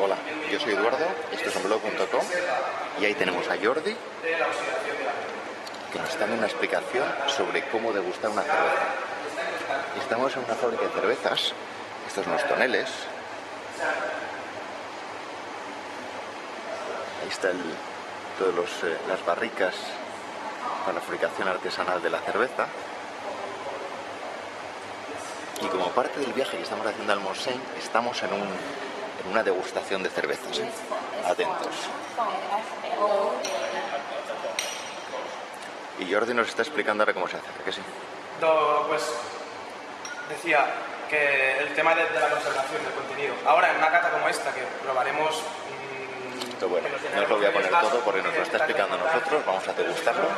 Hola, yo soy Eduardo, esto es blog.com y ahí tenemos a Jordi que nos está dando una explicación sobre cómo degustar una cerveza. Estamos en una fábrica de cervezas, estos son los toneles. Ahí están todas eh, las barricas para la fabricación artesanal de la cerveza. Y como parte del viaje que estamos haciendo al Montseny, estamos en un en una degustación de cervezas. ¿eh? Atentos. Y Jordi nos está explicando ahora cómo se hace, ¿a que sí? Do- pues decía que el tema de, de la conservación del contenido. Ahora en una cata como esta que probaremos. mm, Esto bueno, que no os lo voy a poner todo porque nos lo está explicando a nosotros, vamos a degustarlo.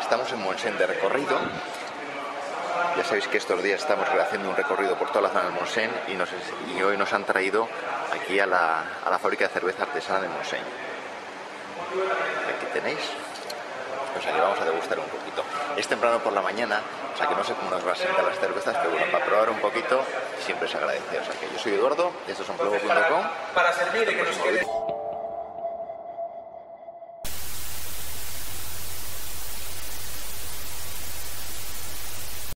Estamos en Montseny de recorrido. Ya sabéis que estos días estamos haciendo un recorrido por toda la zona del Montseny y, nos- y hoy nos han traído aquí a la, a la fábrica de cerveza artesana de Montseny. Aquí tenéis. O sea que vamos a degustar un poquito. Es temprano por la mañana, o sea que no sé cómo nos va a sentar las cervezas, pero bueno, para probar un poquito siempre se agradece. O sea que yo soy Eduardo, esto es un Para servir y que nos quede.